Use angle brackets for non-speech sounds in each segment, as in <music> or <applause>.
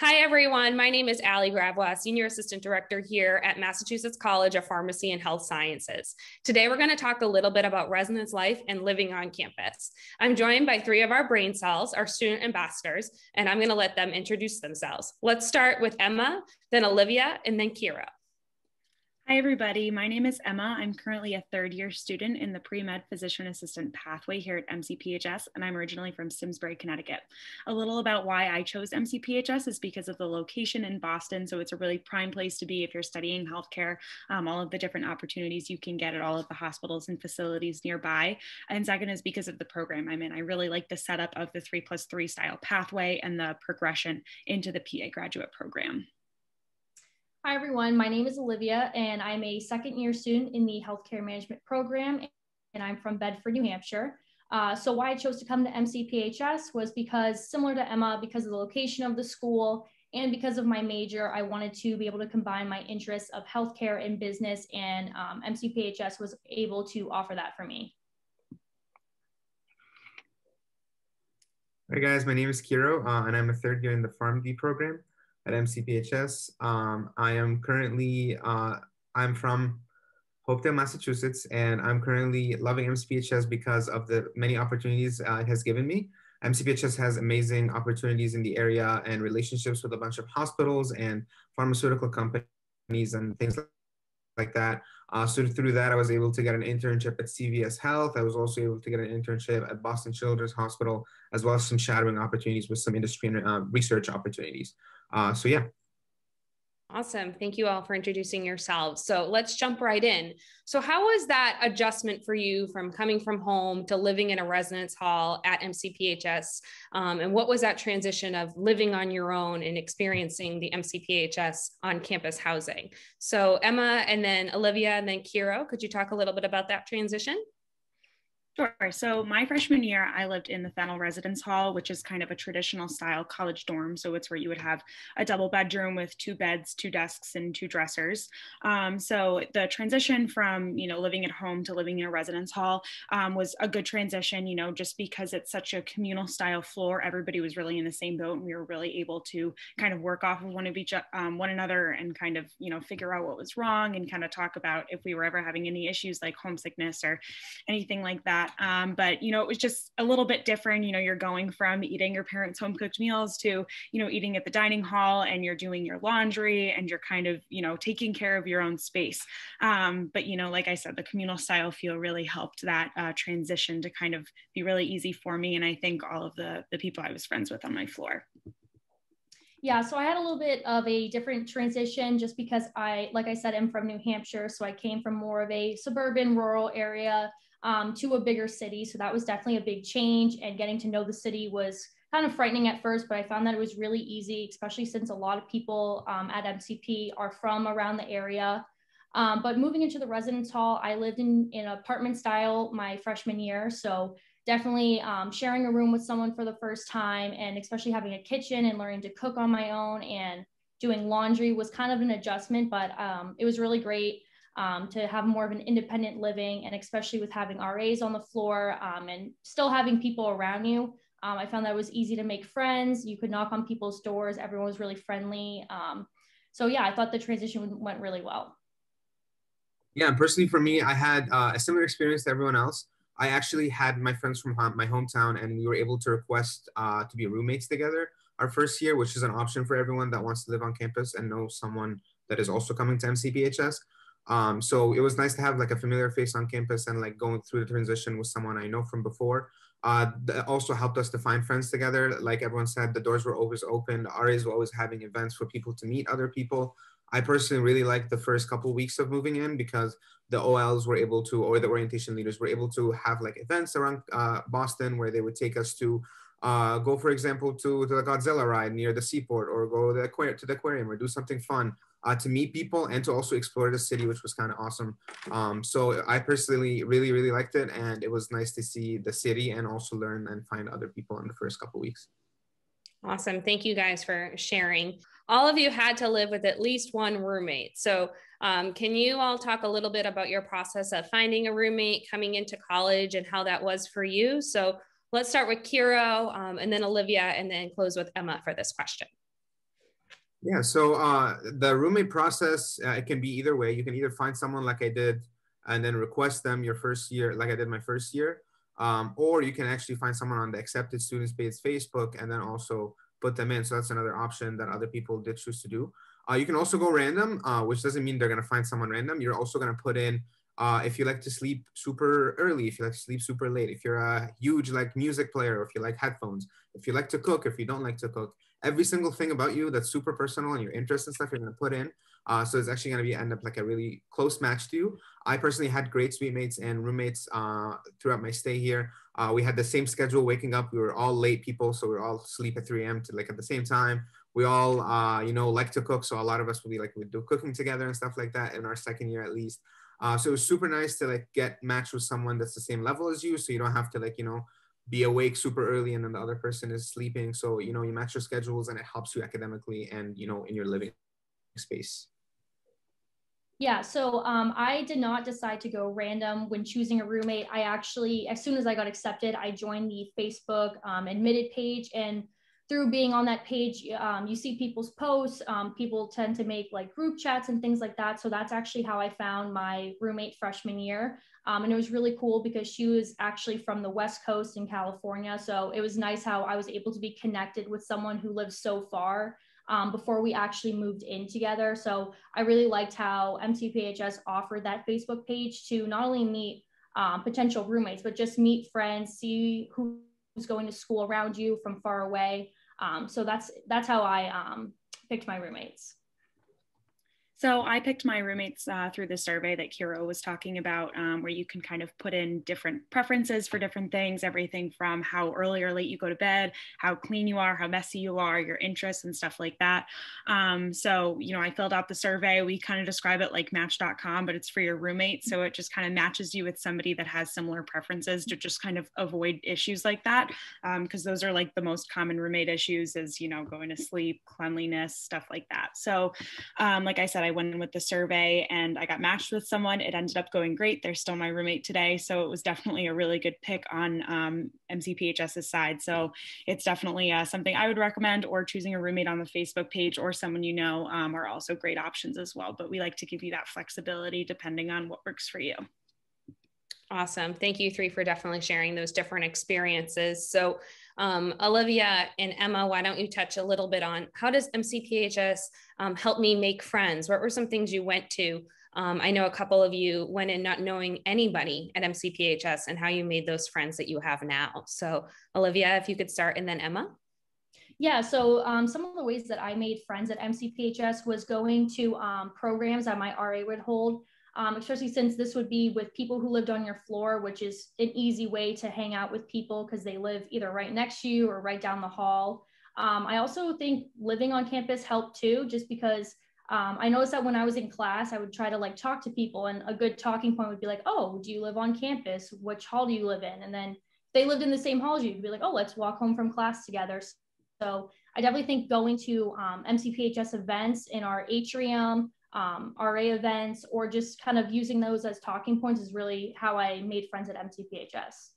Hi, everyone. My name is Allie Gravois, Senior Assistant Director here at Massachusetts College of Pharmacy and Health Sciences. Today, we're going to talk a little bit about residence life and living on campus. I'm joined by three of our brain cells, our student ambassadors, and I'm going to let them introduce themselves. Let's start with Emma, then Olivia, and then Kiro. Hi, everybody. My name is Emma. I'm currently a third year student in the pre med physician assistant pathway here at MCPHS, and I'm originally from Simsbury, Connecticut. A little about why I chose MCPHS is because of the location in Boston. So it's a really prime place to be if you're studying healthcare, um, all of the different opportunities you can get at all of the hospitals and facilities nearby. And second is because of the program I'm in. I really like the setup of the three plus three style pathway and the progression into the PA graduate program. Hi, everyone. My name is Olivia, and I'm a second year student in the healthcare management program, and I'm from Bedford, New Hampshire. Uh, so why I chose to come to MCPHS was because similar to Emma, because of the location of the school and because of my major, I wanted to be able to combine my interests of healthcare and business, and um, MCPHS was able to offer that for me. Hi guys, my name is Kiro, uh, and I'm a third year in the PharmD program at MCPHS. Um, I am currently, uh, I'm from Hopedale, Massachusetts, and I'm currently loving MCPHS because of the many opportunities uh, it has given me. MCPHS has amazing opportunities in the area and relationships with a bunch of hospitals and pharmaceutical companies and things like that. Uh, so through that, I was able to get an internship at CVS Health. I was also able to get an internship at Boston Children's Hospital, as well as some shadowing opportunities with some industry and uh, research opportunities. Uh, so yeah. Awesome. Thank you all for introducing yourselves. So let's jump right in. So, how was that adjustment for you from coming from home to living in a residence hall at MCPHS? Um, and what was that transition of living on your own and experiencing the MCPHS on campus housing? So, Emma and then Olivia and then Kiro, could you talk a little bit about that transition? Sure. So my freshman year, I lived in the Fennel Residence Hall, which is kind of a traditional style college dorm. So it's where you would have a double bedroom with two beds, two desks, and two dressers. Um, so the transition from you know living at home to living in a residence hall um, was a good transition. You know, just because it's such a communal style floor, everybody was really in the same boat, and we were really able to kind of work off of one of each um, one another and kind of you know figure out what was wrong and kind of talk about if we were ever having any issues like homesickness or anything like that. Um, but, you know, it was just a little bit different. You know, you're going from eating your parents' home cooked meals to, you know, eating at the dining hall and you're doing your laundry and you're kind of, you know, taking care of your own space. Um, but, you know, like I said, the communal style feel really helped that uh, transition to kind of be really easy for me. And I think all of the, the people I was friends with on my floor. Yeah, so I had a little bit of a different transition just because I, like I said, I'm from New Hampshire. So I came from more of a suburban, rural area um, to a bigger city. So that was definitely a big change. And getting to know the city was kind of frightening at first, but I found that it was really easy, especially since a lot of people um, at MCP are from around the area. Um, but moving into the residence hall, I lived in, in apartment style my freshman year. So definitely um, sharing a room with someone for the first time and especially having a kitchen and learning to cook on my own and doing laundry was kind of an adjustment, but um, it was really great um, to have more of an independent living and especially with having RAs on the floor um, and still having people around you. Um, I found that it was easy to make friends. You could knock on people's doors. Everyone was really friendly. Um, so yeah, I thought the transition went really well. Yeah, personally for me, I had uh, a similar experience to everyone else. I actually had my friends from my hometown, and we were able to request uh, to be roommates together our first year, which is an option for everyone that wants to live on campus and know someone that is also coming to MCPHS. Um, so it was nice to have like a familiar face on campus and like going through the transition with someone I know from before. Uh, that also helped us to find friends together. Like everyone said, the doors were always open. RAs were always having events for people to meet other people. I personally really liked the first couple weeks of moving in because the OLs were able to, or the orientation leaders were able to have like events around uh, Boston where they would take us to uh, go, for example, to, to the Codzilla ride near the seaport or go to the, to the aquarium or do something fun uh, to meet people and to also explore the city, which was kind of awesome. Um, so I personally really, really liked it. And it was nice to see the city and also learn and find other people in the first couple weeks. Awesome. Thank you guys for sharing. All of you had to live with at least one roommate. So, um, can you all talk a little bit about your process of finding a roommate coming into college and how that was for you? So, let's start with Kiro um, and then Olivia and then close with Emma for this question. Yeah, so uh, the roommate process, uh, it can be either way. You can either find someone like I did and then request them your first year, like I did my first year, um, or you can actually find someone on the accepted students page Facebook and then also put them in. So that's another option that other people did choose to do. Uh, you can also go random, uh, which doesn't mean they're going to find someone random. You're also going to put in uh, if you like to sleep super early, if you like to sleep super late, if you're a huge like music player, or if you like headphones, if you like to cook, if you don't like to cook, every single thing about you that's super personal and your interests and stuff you're going to put in. Uh, so it's actually going to be end up like a really close match to you. I personally had great suite mates and roommates uh, throughout my stay here. Uh, we had the same schedule waking up. We were all late people, so we were all sleep at 3 a.m. to like at the same time. We all, uh, you know, like to cook, so a lot of us would be like we do cooking together and stuff like that in our second year at least. Uh, so it was super nice to like get matched with someone that's the same level as you, so you don't have to like you know be awake super early and then the other person is sleeping. So you know you match your schedules and it helps you academically and you know in your living space. Yeah, so um, I did not decide to go random when choosing a roommate. I actually, as soon as I got accepted, I joined the Facebook um, admitted page and through being on that page, um, you see people's posts. Um, people tend to make like group chats and things like that. So that's actually how I found my roommate freshman year. Um, and it was really cool because she was actually from the West Coast in California. So it was nice how I was able to be connected with someone who lives so far um, before we actually moved in together. So I really liked how MCPHS offered that Facebook page to not only meet um, potential roommates, but just meet friends, see who's going to school around you from far away. Um, so that's that's how I um, picked my roommates. So I picked my roommates uh, through the survey that Kiro was talking about, um, where you can kind of put in different preferences for different things, everything from how early or late you go to bed, how clean you are, how messy you are, your interests and stuff like that. Um, so, you know, I filled out the survey. We kind of describe it like match.com, but it's for your roommate. So it just kind of matches you with somebody that has similar preferences to just kind of avoid issues like that. Because um, those are like the most common roommate issues is, you know, going to sleep, cleanliness, stuff like that. So, um, like I said, I I went with the survey and I got matched with someone. It ended up going great. They're still my roommate today. So it was definitely a really good pick on um, MCPHS's side. So it's definitely uh, something I would recommend, or choosing a roommate on the Facebook page or someone you know um, are also great options as well. But we like to give you that flexibility depending on what works for you. Awesome. Thank you three for definitely sharing those different experiences. So um, Olivia and Emma, why don't you touch a little bit on how does MCPHS um, help me make friends? What were some things you went to? Um, I know a couple of you went in not knowing anybody at MCPHS and how you made those friends that you have now. So Olivia, if you could start and then Emma. Yeah, so um, some of the ways that I made friends at MCPHS was going to um, programs that my RA would hold um, especially since this would be with people who lived on your floor, which is an easy way to hang out with people because they live either right next to you or right down the hall. Um, I also think living on campus helped too, just because um, I noticed that when I was in class, I would try to like talk to people, and a good talking point would be like, "Oh, do you live on campus? Which hall do you live in?" And then they lived in the same halls, you'd be like, "Oh, let's walk home from class together." So I definitely think going to um, MCPHS events in our atrium, um, RA events or just kind of using those as talking points is really how I made friends at MCPHS.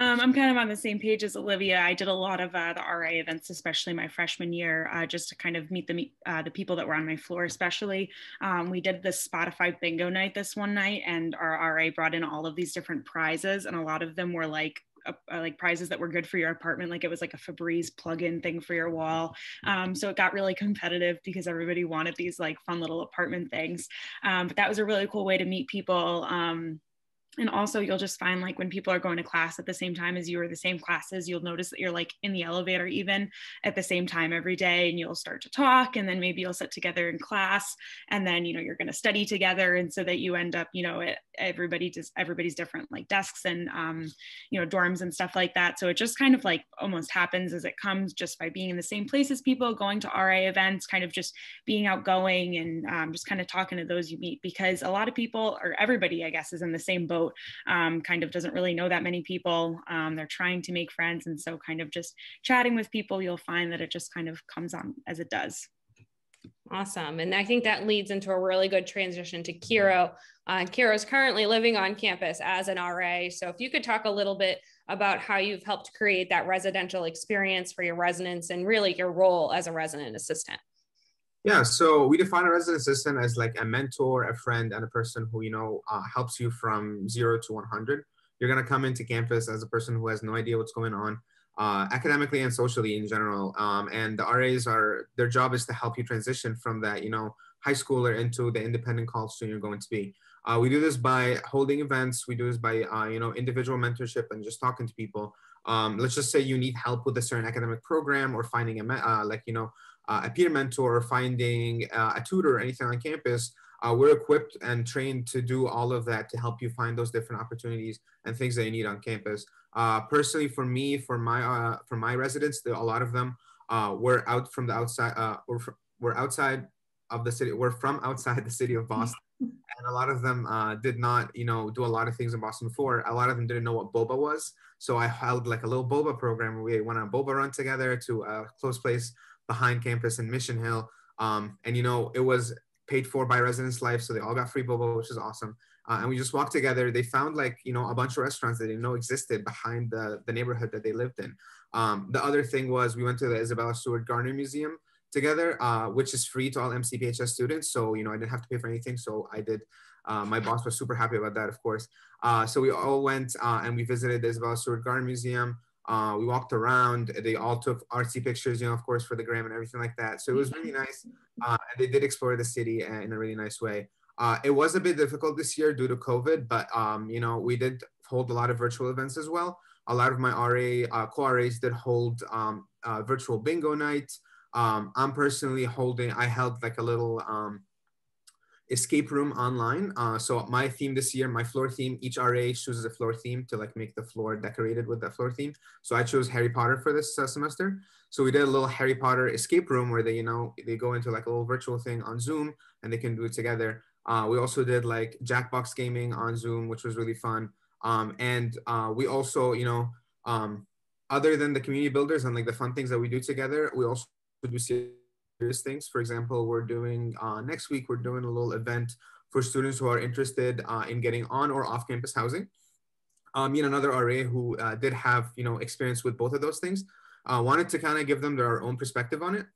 Um, I'm kind of on the same page as Olivia. I did a lot of uh, the RA events, especially my freshman year, uh, just to kind of meet the uh, the people that were on my floor. Especially, um, we did the Spotify bingo night this one night, and our RA brought in all of these different prizes, and a lot of them were like uh, like prizes that were good for your apartment. Like it was like a Febreze plug-in thing for your wall. Um, so it got really competitive because everybody wanted these like fun little apartment things. Um, but that was a really cool way to meet people. Um, and also you'll just find like when people are going to class at the same time as you or the same classes you'll notice that you're like in the elevator even at the same time every day and you'll start to talk and then maybe you'll sit together in class and then you know you're going to study together and so that you end up you know everybody just everybody's different like desks and um, you know dorms and stuff like that. So it just kind of like almost happens as it comes just by being in the same place as people going to ra events kind of just being outgoing and um, just kind of talking to those you meet because a lot of people or everybody i guess is in the same boat um, kind of doesn't really know that many people. Um, they're trying to make friends. And so, kind of just chatting with people, you'll find that it just kind of comes on as it does. Awesome. And I think that leads into a really good transition to Kiro. Uh, Kiro is currently living on campus as an RA. So if you could talk a little bit about how you've helped create that residential experience for your residents and really your role as a resident assistant. Yeah, so we define a resident assistant as like a mentor, a friend, and a person who, you know, uh, helps you from zero to 100. You're going to come into campus as a person who has no idea what's going on uh, academically and socially in general. Um, and the RAs are, their job is to help you transition from that, you know, high schooler into the independent college student you're going to be. Uh, we do this by holding events. We do this by, uh, you know, individual mentorship and just talking to people. Um, let's just say you need help with a certain academic program or finding a, uh, like, you know, uh, a peer mentor or finding uh, a tutor or anything on campus. Uh, we're equipped and trained to do all of that to help you find those different opportunities and things that you need on campus. Uh, personally, for me, for my uh, for my residents, the, a lot of them uh, were out from the outside. Uh, were were outside of the city. We're from outside <laughs> the city of Boston, and a lot of them uh, did not, you know, do a lot of things in Boston before. A lot of them didn't know what boba was, so I held like a little boba program we went on a boba run together to a close place behind campus in Mission Hill. Um, and you know, it was paid for by Residence Life, so they all got free boba, which is awesome. Uh, and we just walked together. They found like you know a bunch of restaurants that they didn't know existed behind the the neighborhood that they lived in. Um, the other thing was we went to the Isabella Stewart Gardner Museum together, uh, which is free to all MCPHS students. So you know I didn't have to pay for anything, so I did. Uh, my boss was super happy about that, of course. Uh, so we all went uh, and we visited the Isabella Stewart Gardner Museum. Uh, we walked around. They all took artsy pictures, you know, of course, for the gram and everything like that. So it was really nice. Uh, and they did explore the city in a really nice way. Uh, it was a bit difficult this year due to COVID, but um, you know we did hold a lot of virtual events as well. A lot of my RA uh, co-RAs did hold um, uh, virtual bingo nights. Um, I'm personally holding. I held like a little um, escape room online. Uh, so my theme this year, my floor theme, each RA chooses a floor theme to like make the floor decorated with that floor theme. So I chose Harry Potter for this uh, semester. So we did a little Harry Potter escape room where they, you know, they go into like a little virtual thing on Zoom and they can do it together. Uh, we also did like Jackbox gaming on Zoom, which was really fun. Um, and uh, we also, you know, um, other than the community builders and like the fun things that we do together, we also do serious things. For example, we're doing uh, next week, we're doing a little event for students who are interested uh, in getting on or off campus housing. Um, me and another RA who uh, did have, you know, experience with both of those things, uh, wanted to kind of give them their own perspective on it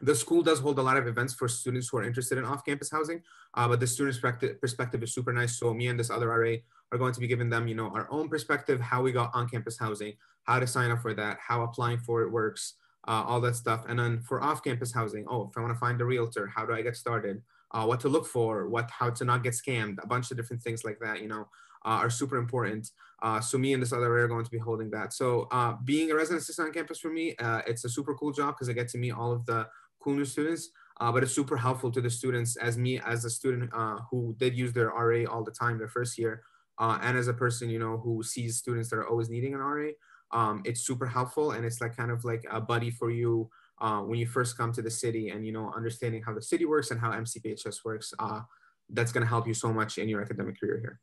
the school does hold a lot of events for students who are interested in off-campus housing, uh, but the student's perspective is super nice. So me and this other RA are going to be giving them, you know, our own perspective, how we got on-campus housing, how to sign up for that, how applying for it works, uh, all that stuff. And then for off-campus housing, oh, if I want to find a realtor, how do I get started? Uh, what to look for, what how to not get scammed, a bunch of different things like that, you know, uh, are super important. Uh, so me and this other RA are going to be holding that. So uh, being a resident assistant on campus for me, uh, it's a super cool job because I get to meet all of the cool new students, uh, but it's super helpful to the students as me as a student who did use their RA all the time their first year, uh, and as a person you know who sees students that are always needing an RA. Um, it's super helpful and it's like kind of like a buddy for you uh, when you first come to the city and you know understanding how the city works and how MCPHS works. Uh, that's going to help you so much in your academic career here.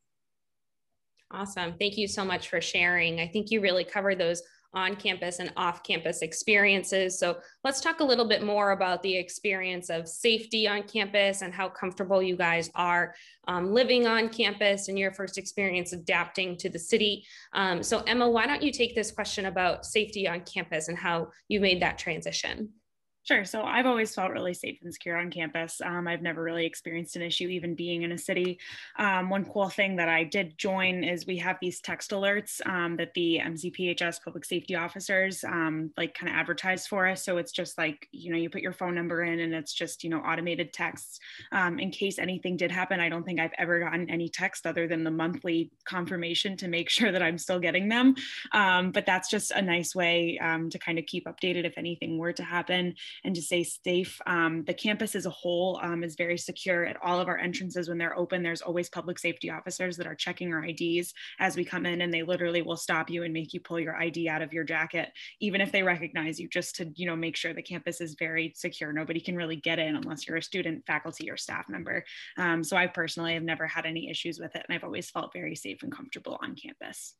Awesome. Thank you so much for sharing. I think you really covered those on campus and off campus experiences. So let's talk a little bit more about the experience of safety on campus and how comfortable you guys are um, living on campus and your first experience adapting to the city. Um, so, Emma, why don't you take this question about safety on campus and how you made that transition? Sure. So I've always felt really safe and secure on campus. Um, I've never really experienced an issue even being in a city. Um, one cool thing that I did join is we have these text alerts um, that the MCPHS public safety officers um, like kind of advertise for us. So it's just like, you know, you put your phone number in and it's just, you know, automated texts. Um, in case anything did happen, I don't think I've ever gotten any text other than the monthly confirmation to make <laughs> sure that I'm still getting them. Um, but that's just a nice way to kind of keep updated if anything were to happen and to stay safe. Um, the campus as a whole um, is very secure at all of our entrances when they're open. There's always public safety officers that are checking our IDs as we come in, and they literally will stop you and make you pull your ID out of your jacket, even if they recognize you, just to you know make sure the campus is very secure. Nobody can really get in unless you're a student, faculty, or staff member. Um, so I personally have never had any issues with it, and I've always felt very safe and comfortable on campus.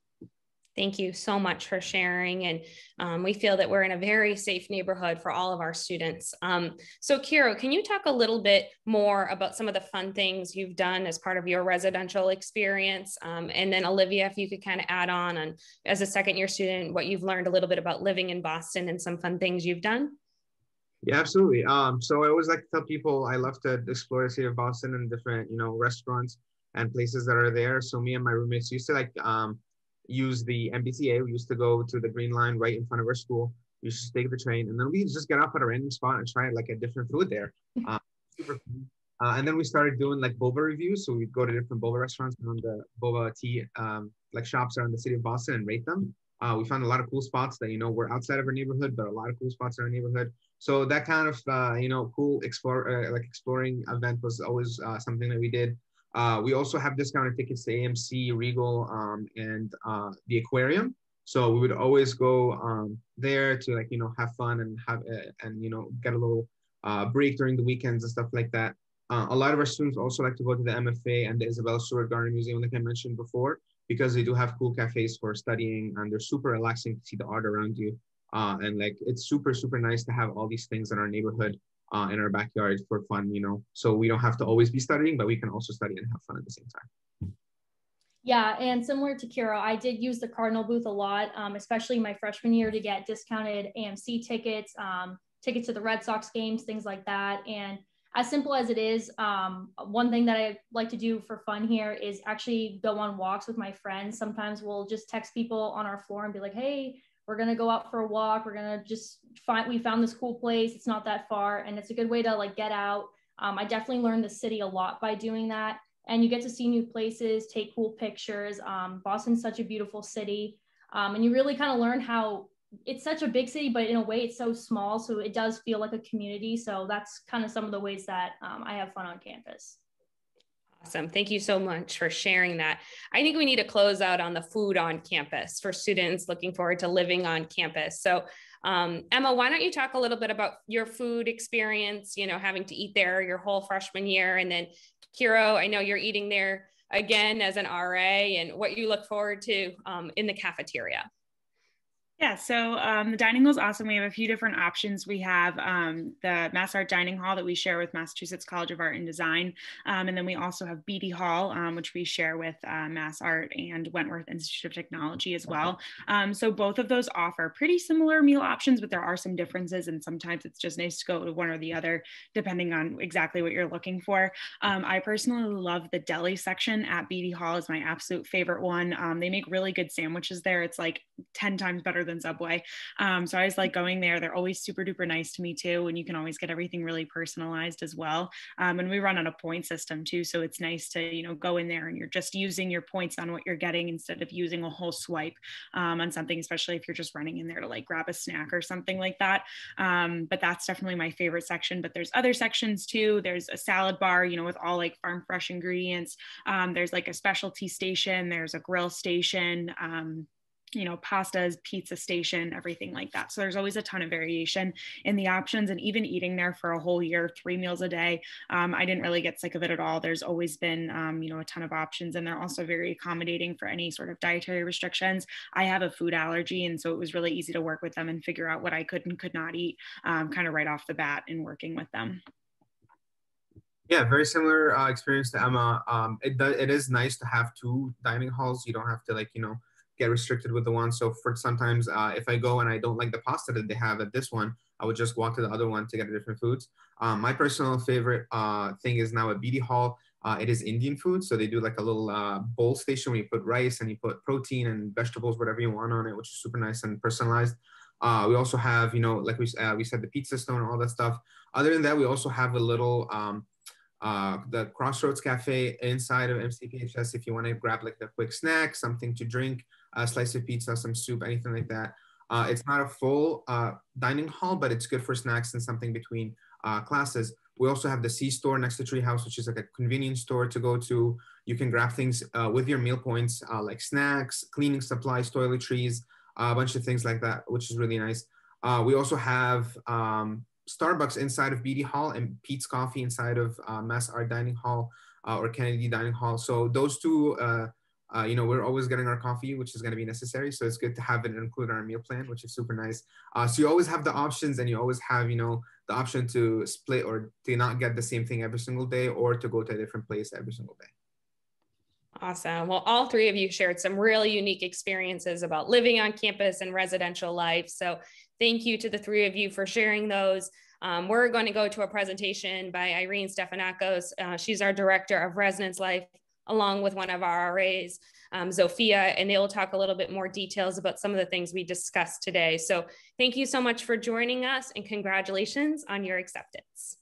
Thank you so much for sharing. And um, we feel that we're in a very safe neighborhood for all of our students. Um, so, Kiro, can you talk a little bit more about some of the fun things you've done as part of your residential experience? Um, and then, Olivia, if you could kind of add on, on as a second year student, what you've learned a little bit about living in Boston and some fun things you've done. Yeah, absolutely. Um, so I always like to tell people I love to explore the city of Boston and different, you know, restaurants and places that are there. So me and my roommates used to like um, use the MBTA. We used to go to the Green Line right in front of our school. We used to take the train, and then we just get off at a random spot and try like a different food there. <laughs> Uh, super fun. Uh, and then we started doing like boba reviews. So we'd go to different boba restaurants and the boba tea um, like shops around the city of Boston and rate them. Uh, we found a lot of cool spots that you know were outside of our neighborhood, but a lot of cool spots in our neighborhood. So that kind of uh, you know cool explore uh, like exploring event was always uh, something that we did. Uh, we also have discounted tickets to AMC, Regal, um, and uh, the aquarium. So we would always go um, there to like you know have fun and have uh, and you know get a little uh, break during the weekends and stuff like that. Uh, a lot of our students also like to go to the MFA and the Isabella Stewart Gardner Museum, like I mentioned before, because they do have cool cafes for studying and they're super relaxing to see the art around you. Uh, and like it's super super nice to have all these things in our neighborhood uh, in our backyard for fun, you know. So we don't have to always be studying, but we can also study and have fun at the same time. Yeah, and similar to Kiro, I did use the Cardinal booth a lot, um, especially my freshman year to get discounted AMC tickets, um, tickets to the Red Sox games, things like that. And as simple as it is, um, one thing that I like to do for fun here is actually go on walks with my friends. Sometimes we'll just text people on our floor and be like, hey, we're gonna go out for a walk we're gonna just find we found this cool place it's not that far and it's a good way to like get out. Um, i definitely learned the city a lot by doing that and you get to see new places take cool pictures. Um, boston's such a beautiful city um, and you really kind of learn how it's such a big city but in a way it's so small so it does feel like a community so that's kind of some of the ways that um, i have fun on campus Awesome. Thank you so much for sharing that. I think we need to close out on the food on campus for students looking forward to living on campus. So, um, Emma, why don't you talk a little bit about your food experience, you know, having to eat there your whole freshman year? And then, Kiro, I know you're eating there again as an RA and what you look forward to um, in the cafeteria. Yeah, so um, the dining hall is awesome. We have a few different options. We have um, the Mass Art Dining Hall that we share with Massachusetts College of Art and Design. Um, and then we also have Beatty Hall, um, which we share with uh, Mass Art and Wentworth Institute of Technology as well. Um, so both of those offer pretty similar meal options, but there are some differences. And sometimes it's just nice to go to one or the other, depending on exactly what you're looking for. Um, I personally love the deli section at Beatty Hall is my absolute favorite one. they make really good sandwiches there. It's like 10 times better than Subway. Um, so I was like going there. They're always super duper nice to me too. And you can always get everything really personalized as well. Um, and we run on a point system too. So it's nice to, you know, go in there and you're just using your points on what you're getting instead of using a whole swipe um, on something, especially if you're just running in there to like grab a snack or something like that. Um, but that's definitely my favorite section. But there's other sections too. There's a salad bar, you know, with all like farm fresh ingredients. Um, there's like a specialty station. There's a grill station. Um, you know, pastas, pizza station, everything like that. So there's always a ton of variation in the options. And even eating there for a whole year, three meals a day, um, I didn't really get sick of it at all. There's always been, um, you know, a ton of options. And they're also very accommodating for any sort of dietary restrictions. I have a food allergy. And so it was really easy to work with them and figure out what I could and could not eat um, kind of right off the bat in working with them. Yeah, very similar uh, experience to Emma. Um, it, it is nice to have two dining halls. You don't have to like, you know, get restricted with the one. So for sometimes uh, if I go and I don't like the pasta that they have at this one, I would just walk to the other one to get different foods. Um, my personal favorite uh, thing is now at Beatty Hall. Uh, it is Indian food. So they do like a little uh, bowl station where you put rice and you put protein and vegetables, whatever you want on it, which is super nice and personalized. Uh, we also have, you know, like we, uh, we said, the pizza stone and all that stuff. Other than that, we also have a little, um, uh, the Crossroads Cafe inside of MCPHS if you want to grab like a quick snack, something to drink a slice of pizza, some soup, anything like that. Uh, it's not a full uh, dining hall, but it's good for snacks and something between uh, classes. We also have the C store next to Treehouse, which is like a convenience store to go to. You can grab things uh, with your meal points, uh, like snacks, cleaning supplies, toiletries, a bunch of things like that, which is really nice. Uh, we also have um, Starbucks inside of Beatty Hall and Peet's Coffee inside of Mass Art Dining Hall or Kennedy Dining Hall. So those two uh, you know, we're always getting our coffee, which is going to be necessary. So it's good to have it included in our meal plan, which is super nice. Uh, so you always have the options and you always have, you know, the option to split or to not get the same thing every single day or to go to a different place every single day. Awesome. Well, all three of you shared some really unique experiences about living on campus and residential life. So thank you to the three of you for sharing those. Um, we're going to go to a presentation by Irene Stefanakos. Uh, she's our director of residence life along with one of our RAs, um, Zofia, and they will talk a little bit more details about some of the things we discussed today. So thank you so much for joining us and congratulations on your acceptance.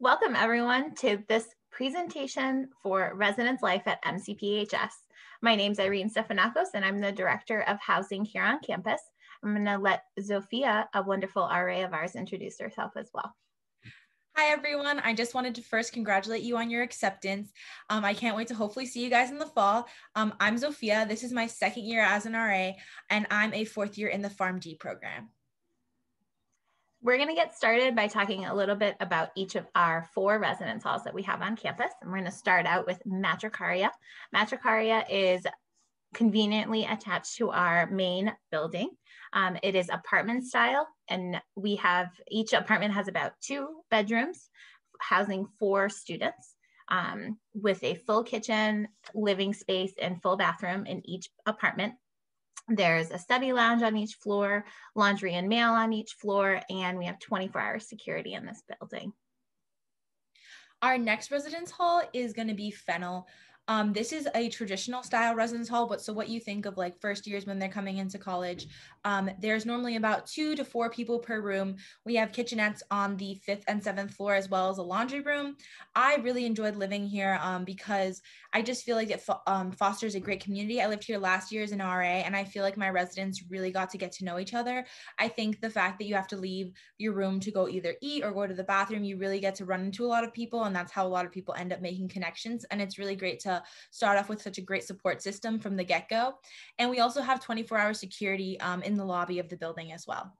Welcome everyone to this presentation for residence life at MCPHS. My name is Irene Stefanakos and I'm the Director of Housing here on campus. I'm gonna let Zofia, a wonderful RA of ours, introduce herself as well. Hi, everyone. I just wanted to first congratulate you on your acceptance. Um, I can't wait to hopefully see you guys in the fall. Um, I'm Zofia. This is my second year as an RA, and I'm a fourth year in the PharmD program. We're going to get started by talking a little bit about each of our four residence halls that we have on campus. And we're going to start out with Matricaria. Matricaria is conveniently attached to our main building. Um, it is apartment style, and we have each apartment has about two bedrooms, housing four students. Um, with a full kitchen, living space, and full bathroom in each apartment. There's a study lounge on each floor, laundry and mail on each floor, and we have 24 hour security in this building. Our next residence hall is going to be Fennel. Um, this is a traditional style residence hall, but so what you think of like first years when they're coming into college, um, there's normally about two to four people per room. We have kitchenettes on the fifth and seventh floor, as well as a laundry room. I really enjoyed living here um, because I just feel like it fo- um, fosters a great community. I lived here last year as an RA, and I feel like my residents really got to get to know each other. I think the fact that you have to leave your room to go either eat or go to the bathroom, you really get to run into a lot of people, and that's how a lot of people end up making connections. And it's really great to start off with such a great support system from the get go. And we also have 24 hour security um, in the lobby of the building as well.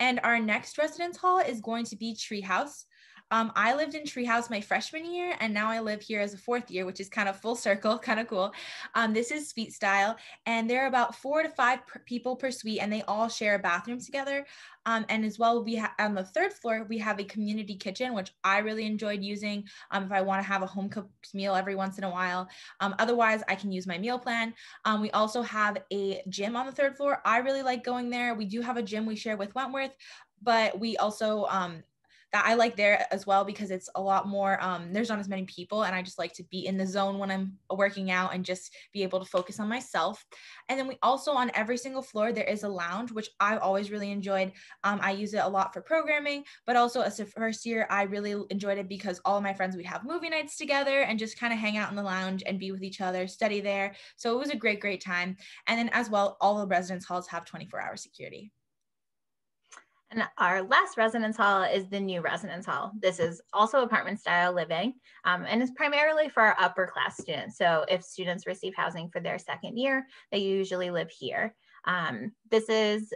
And our next residence hall is going to be Treehouse. Um, I lived in Treehouse my freshman year, and now I live here as a fourth year, which is kind of full circle, <laughs> kind of cool. Um, this is suite style, and there are about four to five people per suite, and they all share a bathroom together. Um, and as well, we have on the third floor, we have a community kitchen, which I really enjoyed using um, if I want to have a home cooked meal every once in a while. Um, otherwise, I can use my meal plan. Um, we also have a gym on the third floor. I really like going there. We do have a gym we share with Wentworth, but we also um, that I like there as well because it's a lot more, um, there's not as many people. And I just like to be in the zone when I'm working out and just be able to focus on myself. And then we also, on every single floor, there is a lounge, which I've always really enjoyed. Um, I use it a lot for programming, but also as a first year, I really enjoyed it because all my friends, we'd have movie nights together and just kind of hang out in the lounge and be with each other, study there. So it was a great, great time. And then as well, all the residence halls have 24 hour security. And our last residence hall is the new residence hall. This is also apartment style living um, and is primarily for our upper class students. So if students receive housing for their second year, they usually live here. Um, this is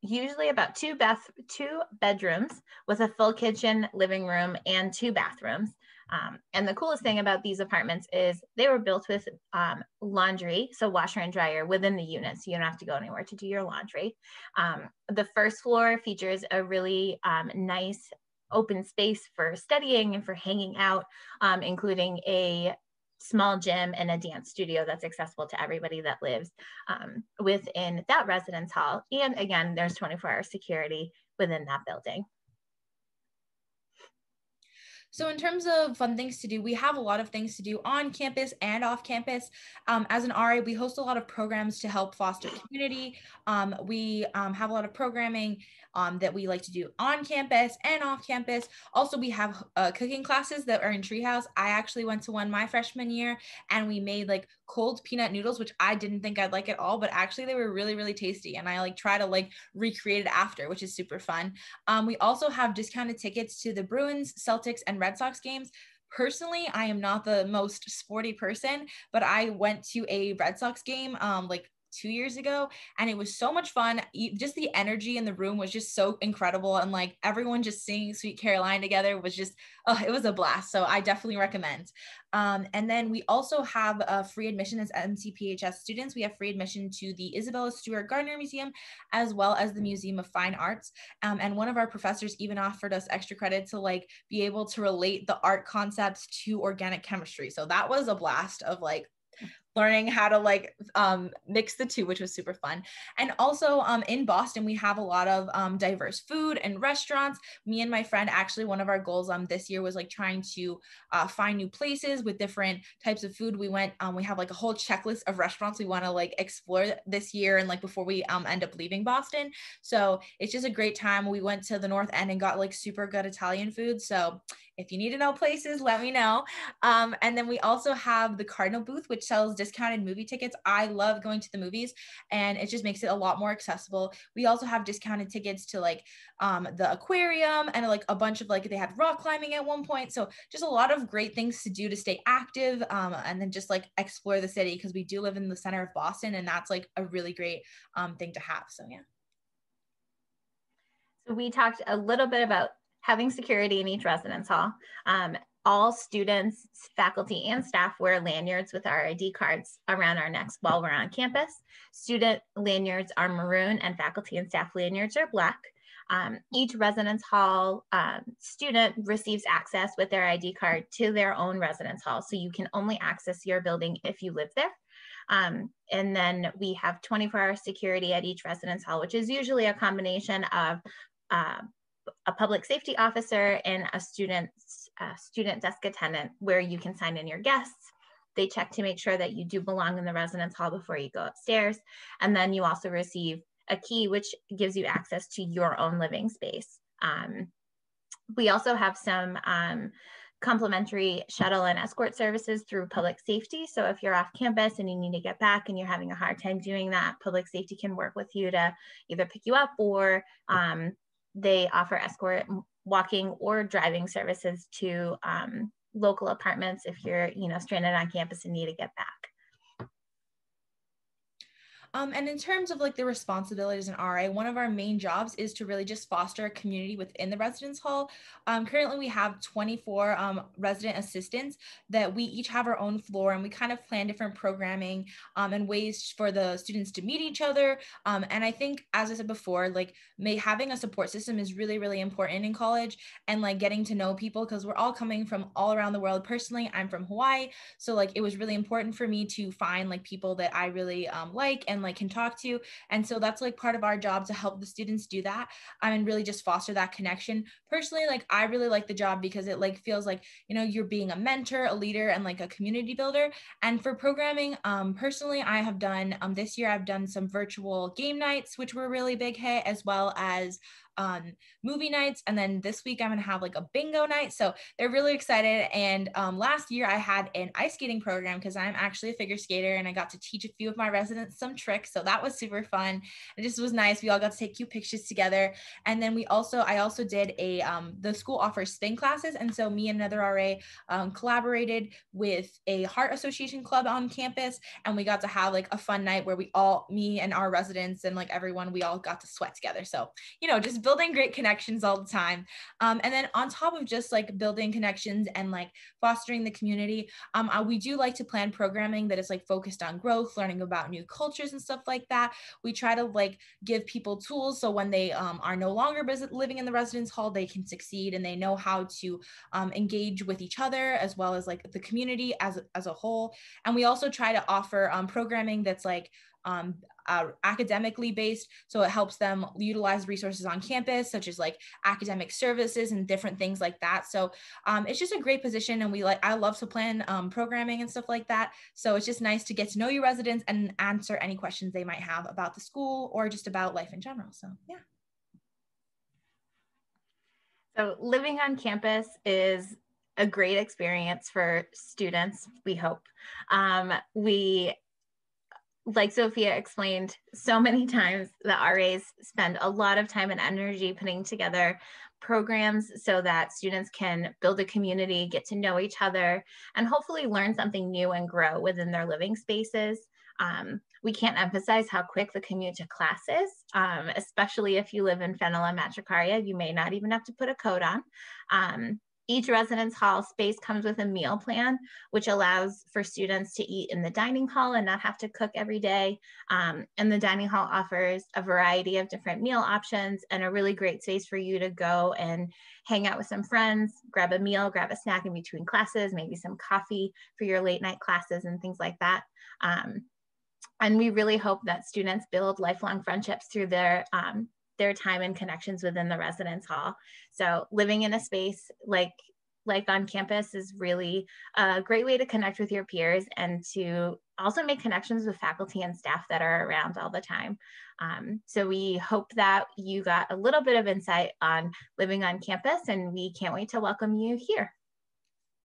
usually about two bath two bedrooms with a full kitchen living room and two bathrooms um, and the coolest thing about these apartments is they were built with um, laundry, so washer and dryer within the unit, so you don't have to go anywhere to do your laundry. Um, the first floor features a really um, nice open space for studying and for hanging out, um, including a small gym and a dance studio that's accessible to everybody that lives um, within that residence hall. And again, there's 24 hour security within that building. So, in terms of fun things to do, we have a lot of things to do on campus and off campus. Um, as an RA, we host a lot of programs to help foster community. Um, we um, have a lot of programming um, that we like to do on campus and off campus. Also, we have uh, cooking classes that are in Treehouse. I actually went to one my freshman year and we made like cold peanut noodles, which I didn't think I'd like at all, but actually they were really, really tasty. And I like try to like recreate it after, which is super fun. Um, we also have discounted tickets to the Bruins, Celtics, and Red Sox games. Personally, I am not the most sporty person, but I went to a Red Sox game um, like two years ago, and it was so much fun. Just the energy in the room was just so incredible, and like everyone just singing "Sweet Caroline" together was just oh, it was a blast. So I definitely recommend. Um, and then we also have a free admission as MCPHS students. We have free admission to the Isabella Stewart Gardner Museum, as well as the Museum of Fine Arts. Um, and one of our professors even offered us extra credit to like be able to relate the art concepts to organic chemistry. So that was a blast of like learning how to like um, mix the two, which was super fun. And also um, in Boston, we have a lot of um, diverse food and restaurants. Me and my friend, actually, one of our goals um, this year was like trying to uh, find new places with different types of food. We went, um, we have like a whole checklist of restaurants we want to like explore this year and like before we um, end up leaving Boston. So it's just a great time. We went to the North End and got like super good Italian food. So if you need to know places, let me know. Um, and then we also have the Cardinal booth, which sells discounted movie tickets. I love going to the movies and it just makes it a lot more accessible. We also have discounted tickets to like um, the aquarium and like a bunch of like they had rock climbing at one point. So just a lot of great things to do to stay active um, and then just like explore the city because we do live in the center of Boston and that's like a really great um, thing to have. So yeah. So we talked a little bit about having security in each residence hall. Um, all students, faculty, and staff wear lanyards with our ID cards around our necks while we're on campus. Student lanyards are maroon and faculty and staff lanyards are black. Um, each residence hall um, student receives access with their ID card to their own residence hall. So you can only access your building if you live there. Um, and then we have 24 hour security at each residence hall, which is usually a combination of uh, a public safety officer and a student, a student desk attendant where you can sign in your guests. They check to make sure that you do belong in the residence hall before you go upstairs. And then you also receive a key, which gives you access to your own living space. Um, we also have some um, complimentary shuttle and escort services through public safety. So if you're off campus and you need to get back and you're having a hard time doing that, public safety can work with you to either pick you up or um, they offer escort walking or driving services to um, local apartments if you're you know stranded on campus and need to get back um, and in terms of like the responsibilities in RA, one of our main jobs is to really just foster a community within the residence hall. Um, currently, we have 24 um, resident assistants that we each have our own floor, and we kind of plan different programming um, and ways for the students to meet each other. Um, and I think, as I said before, like may, having a support system is really, really important in college, and like getting to know people because we're all coming from all around the world. Personally, I'm from Hawaii, so like it was really important for me to find like people that I really um, like and like can talk to. And so that's like part of our job to help the students do that um, and really just foster that connection. Personally, like I really like the job because it like feels like, you know, you're being a mentor, a leader, and like a community builder. And for programming, um, personally, I have done um, this year, I've done some virtual game nights, which were really big hit, as well as um, movie nights. And then this week I'm going to have like a bingo night. So they're really excited. And um, last year I had an ice skating program because I'm actually a figure skater and I got to teach a few of my residents some tricks. So that was super fun. It just was nice. We all got to take cute pictures together. And then we also, I also did a, um, the school offers spin classes. And so me and another RA um, collaborated with a heart association club on campus. And we got to have like a fun night where we all, me and our residents and like everyone, we all got to sweat together. So, you know, just building great connections all the time. Um, and then on top of just like building connections and like fostering the community, um, uh, we do like to plan programming that is like focused on growth, learning about new cultures and stuff like that. We try to like give people tools so when they um, are no longer living in the residence hall, they can succeed and they know how to um, engage with each other as well as like the community as, as a whole. And we also try to offer um, programming that's like um, uh, academically based. So it helps them utilize resources on campus, such as like academic services and different things like that. So um, it's just a great position. And we like, I love to plan um, programming and stuff like that. So it's just nice to get to know your residents and answer any questions they might have about the school or just about life in general. So, yeah. So living on campus is a great experience for students, we hope. Um, we like Zofia explained so many <laughs> times, the RAs spend a lot of time and energy putting together programs so that students can build a community, get to know each other, and hopefully learn something new and grow within their living spaces. Um, we can't emphasize how quick the commute to class is, um, especially if you live in Fenella, Matricaria, you may not even have to put a coat on. Um, each residence hall space comes with a meal plan, which allows for students to eat in the dining hall and not have to cook every day. Um, and the dining hall offers a variety of different meal options and a really great space for you to go and hang out with some friends, grab a meal, grab a snack in between classes, maybe some coffee for your late night classes and things like that. Um, and we really hope that students build lifelong friendships through their um, their time and connections within the residence hall. So living in a space like like on campus is really a great way to connect with your peers and to also make connections with faculty and staff that are around all the time. Um, so we hope that you got a little bit of insight on living on campus and we can't wait to welcome you here.